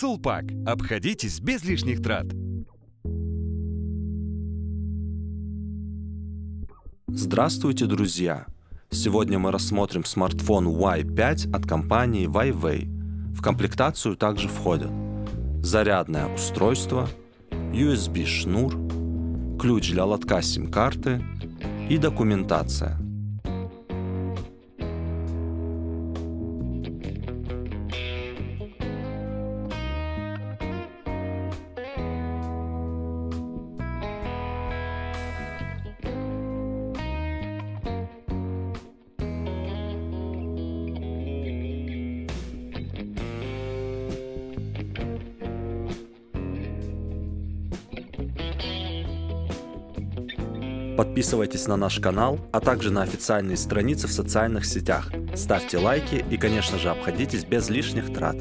Сулпак. Обходитесь без лишних трат. Здравствуйте, друзья! Сегодня мы рассмотрим смартфон Y5 от компании Huawei. В комплектацию также входят зарядное устройство, USB-шнур, ключ для лотка сим-карты и документация – Подписывайтесь на наш канал, а также на официальные страницы в социальных сетях. Ставьте лайки и, конечно же, обходитесь без лишних трат.